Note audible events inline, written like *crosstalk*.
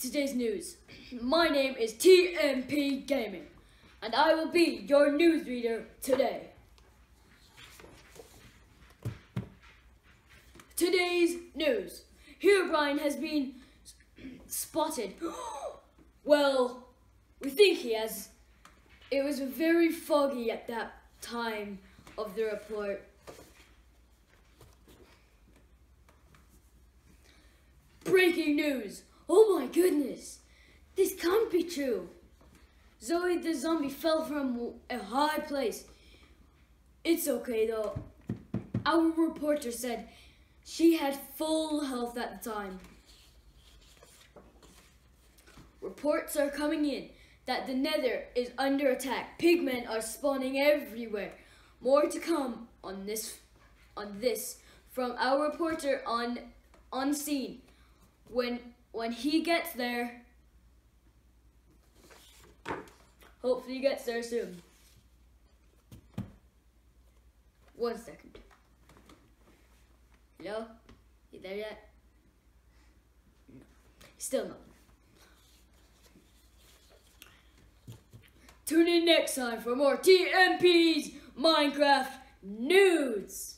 today's news. *clears throat* My name is TMP Gaming, and I will be your newsreader today. Today's news. Herobrine has been *clears throat* spotted. *gasps* well, we think he has. It was very foggy at that time of the report. Breaking news! Oh my goodness! This can't be true! Zoe the zombie fell from a high place. It's okay though. Our reporter said she had full health at the time. Reports are coming in that the nether is under attack. Pigmen are spawning everywhere. More to come on this on this from our reporter on on scene. When when he gets there, hopefully he gets there soon. One second. Hello? You there yet? No. Still not. Tune in next time for more TMP's Minecraft news.